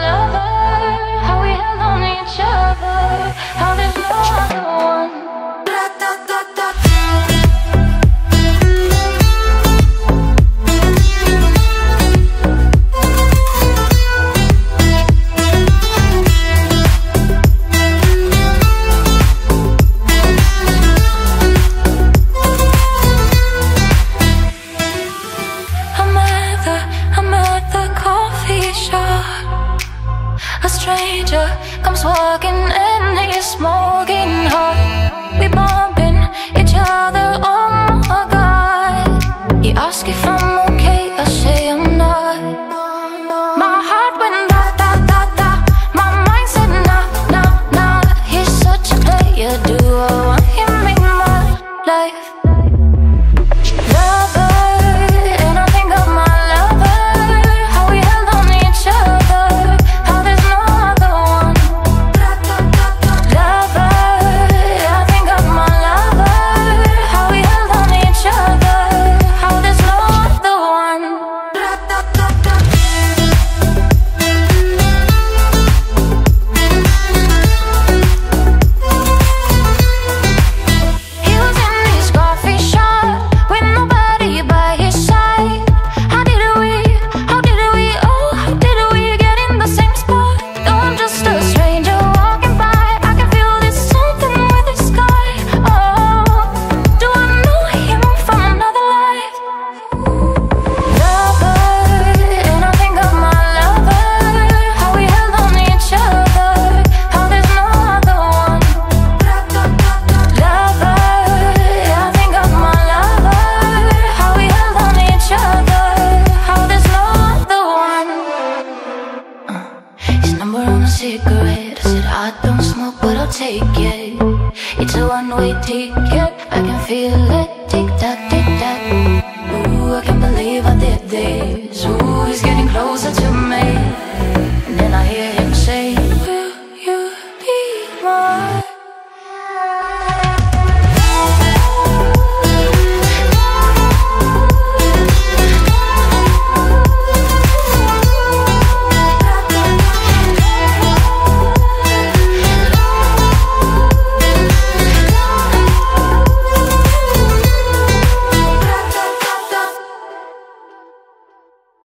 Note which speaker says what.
Speaker 1: lover, stranger comes walking and he's smoking hot. We bumping each other, oh my god. He asks if I'm okay, I say I'm not. My heart went da da da da. My mind said nah nah nah. He's such a player, do cigarette. I said I don't smoke but I'll take it. It's a one-way ticket. I can feel it. Tick-tock, tick-tock. Ooh, I can't believe I did this. Ooh, he's getting closer to me.